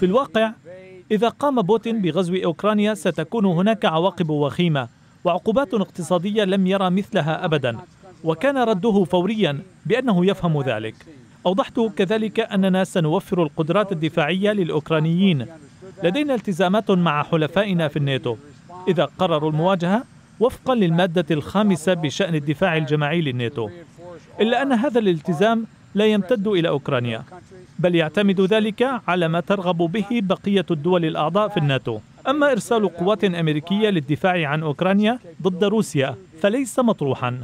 في الواقع إذا قام بوتين بغزو أوكرانيا ستكون هناك عواقب وخيمة وعقوبات اقتصادية لم يرى مثلها أبدا وكان رده فوريا بأنه يفهم ذلك. أوضحت كذلك أننا سنوفر القدرات الدفاعية للأوكرانيين. لدينا التزامات مع حلفائنا في الناتو. إذا قرروا المواجهة وفقا للمادة الخامسة بشأن الدفاع الجماعي للناتو. إلا أن هذا الالتزام لا يمتد إلى أوكرانيا. بل يعتمد ذلك على ما ترغب به بقية الدول الأعضاء في الناتو. أما إرسال قوات أمريكية للدفاع عن أوكرانيا ضد روسيا فليس مطروحا.